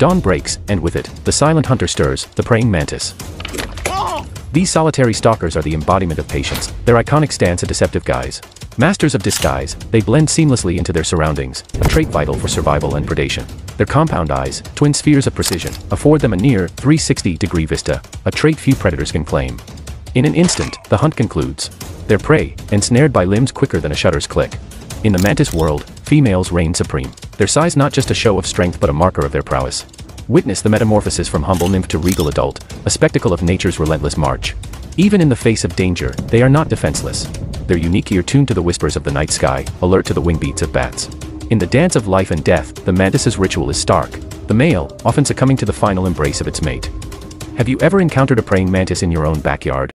Dawn breaks, and with it, the silent hunter stirs, the praying mantis. These solitary stalkers are the embodiment of patience, their iconic stance a deceptive guise. Masters of disguise, they blend seamlessly into their surroundings, a trait vital for survival and predation. Their compound eyes, twin spheres of precision, afford them a near 360-degree vista, a trait few predators can claim. In an instant, the hunt concludes. Their prey, ensnared by limbs quicker than a shutter's click. In the mantis world, females reign supreme. Their size not just a show of strength but a marker of their prowess. Witness the metamorphosis from humble nymph to regal adult, a spectacle of nature's relentless march. Even in the face of danger, they are not defenseless. Their unique ear tuned to the whispers of the night sky, alert to the wing beats of bats. In the dance of life and death, the mantis's ritual is stark. The male, often succumbing to the final embrace of its mate. Have you ever encountered a praying mantis in your own backyard?